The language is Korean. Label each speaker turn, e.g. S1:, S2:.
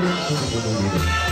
S1: 아.